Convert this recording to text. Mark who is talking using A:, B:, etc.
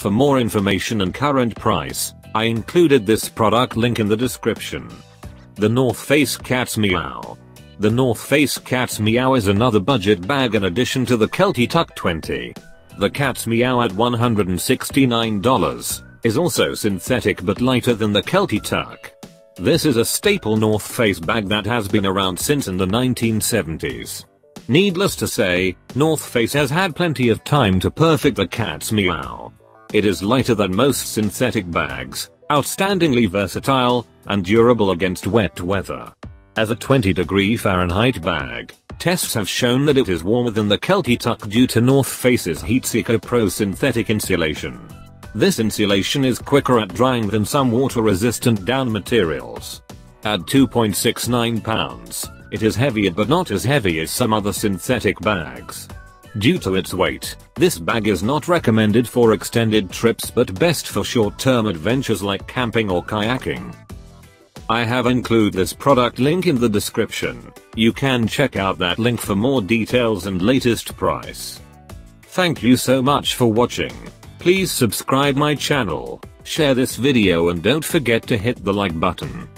A: For more information and current price, I included this product link in the description. The North Face Cat's Meow. The North Face Cat's Meow is another budget bag in addition to the Kelty Tuck 20. The Cat's Meow at $169 is also synthetic but lighter than the Kelty Tuck. This is a staple North Face bag that has been around since in the 1970s. Needless to say, North Face has had plenty of time to perfect the cat's meow. It is lighter than most synthetic bags, outstandingly versatile, and durable against wet weather. As a 20 degree Fahrenheit bag, tests have shown that it is warmer than the Kelty Tuck due to North Face's Heatseeker Pro synthetic insulation. This insulation is quicker at drying than some water resistant down materials. At 2.69 pounds, it is heavier but not as heavy as some other synthetic bags. Due to its weight, this bag is not recommended for extended trips but best for short-term adventures like camping or kayaking. I have included this product link in the description. You can check out that link for more details and latest price. Thank you so much for watching. Please subscribe my channel, share this video and don't forget to hit the like button.